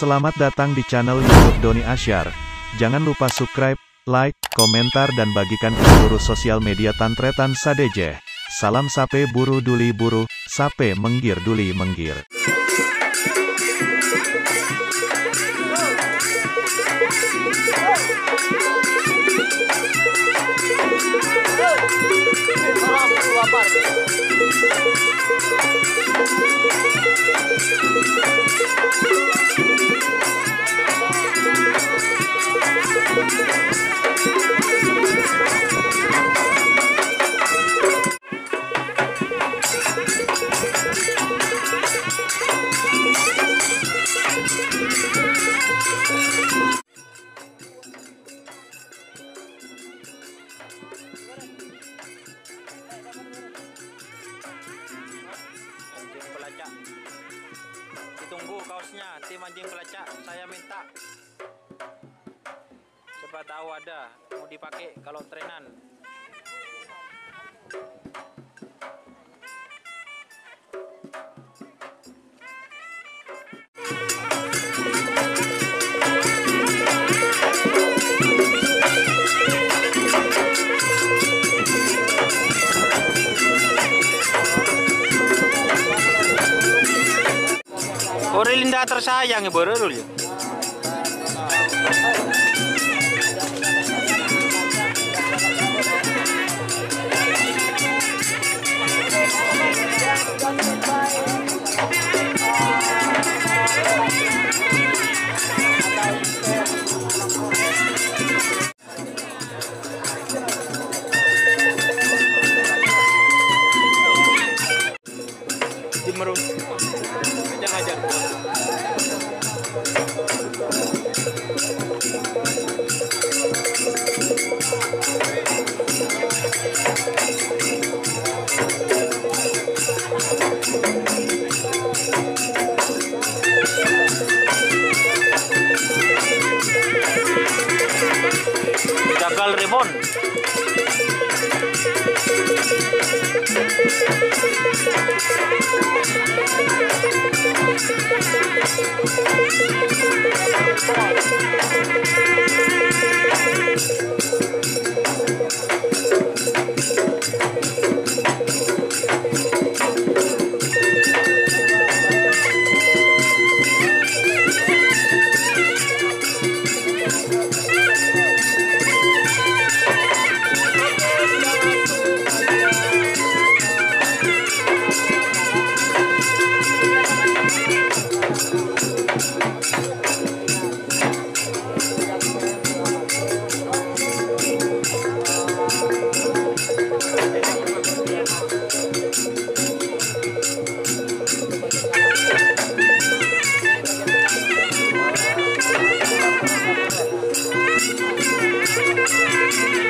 Selamat datang di channel YouTube Doni Asyar. Jangan lupa subscribe, like, komentar dan bagikan ke seluruh sosial media Tantretan Sadeje. Salam sape buru duli buru, sape menggir duli menggir. Kaosnya. Tim anjing pelacak saya minta. Siapa tahu ada mau dipakai kalau trenan Linda tersayang ibu Rul ya. Galremón. Gagal Rebon.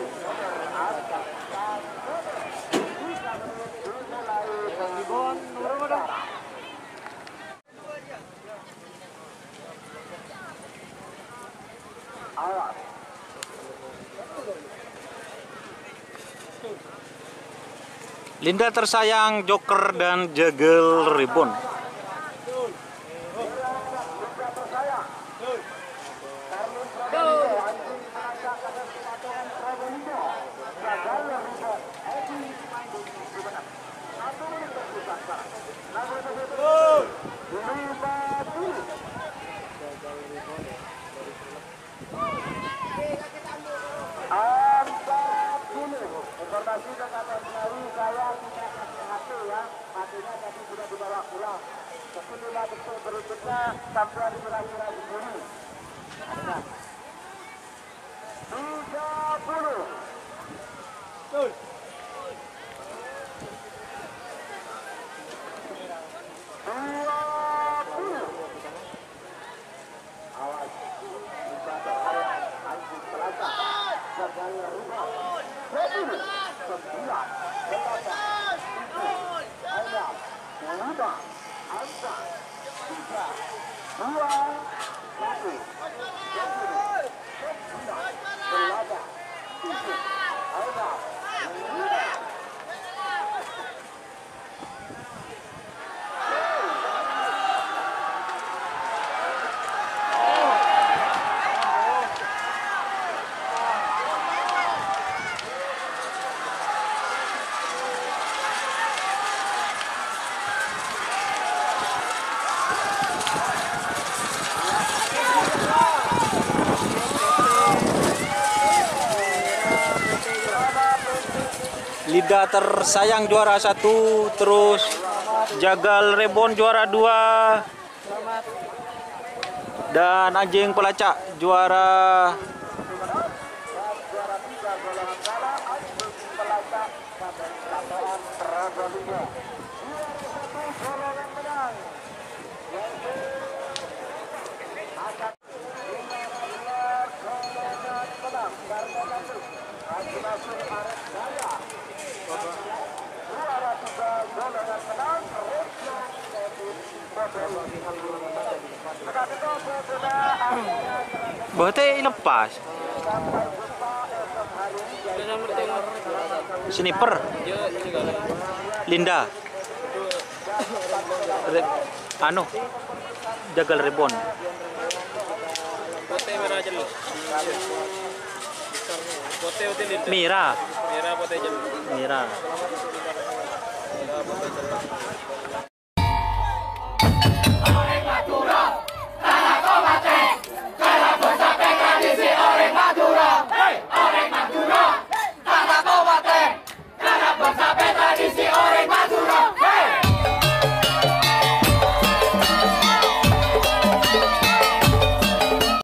Linda tersayang Joker dan Jagel Ribbon. Informasi dan kata menawi saya tidak mati ya, tadi sudah dibawa pulang. Lima detik berikutnya sampai di. Tiga puluh. Dua Linda tersayang juara satu, terus Jagal Ribbon juara dua, dan anjing pelacak juara Berarti lepas. Sniper. Linda. Re anu. Jagal linda. Mira. Mira. Jelas.